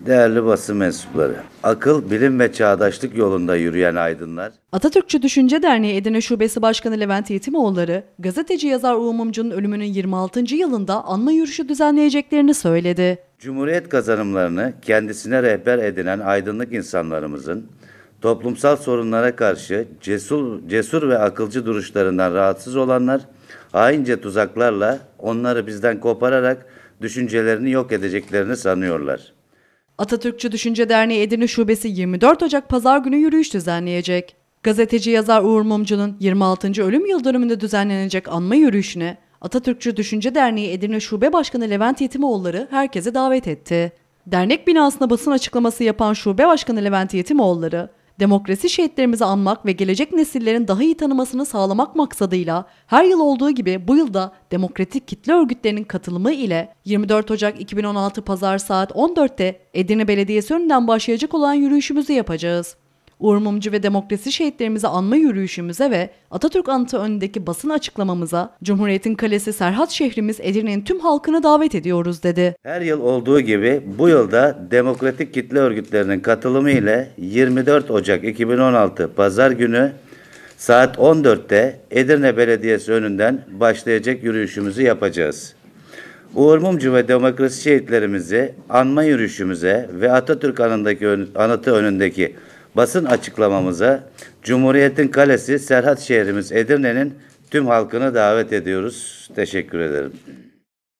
Değerli basın mensupları, akıl, bilim ve çağdaşlık yolunda yürüyen aydınlar, Atatürkçü Düşünce Derneği Edirne Şubesi Başkanı Levent Yetimoğulları, gazeteci yazar Uğur Mumcu'nun ölümünün 26. yılında anma yürüyüşü düzenleyeceklerini söyledi. Cumhuriyet kazanımlarını kendisine rehber edinen aydınlık insanlarımızın toplumsal sorunlara karşı cesur, cesur ve akılcı duruşlarından rahatsız olanlar, haince tuzaklarla onları bizden kopararak düşüncelerini yok edeceklerini sanıyorlar. Atatürkçü Düşünce Derneği Edirne Şubesi 24 Ocak Pazar günü yürüyüş düzenleyecek. Gazeteci yazar Uğur Mumcu'nun 26. ölüm yıl dönümünde düzenlenecek anma yürüyüşüne Atatürkçü Düşünce Derneği Edirne Şube Başkanı Levent Yetimoğulları herkese davet etti. Dernek binasına basın açıklaması yapan Şube Başkanı Levent Yetimoğulları, demokrasi şehitlerimizi anmak ve gelecek nesillerin daha iyi tanımasını sağlamak maksadıyla her yıl olduğu gibi bu yılda demokratik kitle örgütlerinin katılımı ile 24 Ocak 2016 Pazar saat 14'te Edirne Belediyesi önünden başlayacak olan yürüyüşümüzü yapacağız. Uğur Mumcu ve demokrasi şehitlerimizi anma yürüyüşümüze ve Atatürk Anıtı önündeki basın açıklamamıza Cumhuriyet'in kalesi Serhat şehrimiz Edirne'nin tüm halkını davet ediyoruz dedi. Her yıl olduğu gibi bu yılda demokratik kitle örgütlerinin katılımı ile 24 Ocak 2016 Pazar günü saat 14'te Edirne Belediyesi önünden başlayacak yürüyüşümüzü yapacağız. Uğur Mumcu ve demokrasi şehitlerimizi anma yürüyüşümüze ve Atatürk anındaki anıtı önündeki basın açıklamamıza Cumhuriyet'in kalesi Serhat şehrimiz Edirne'nin tüm halkını davet ediyoruz. Teşekkür ederim.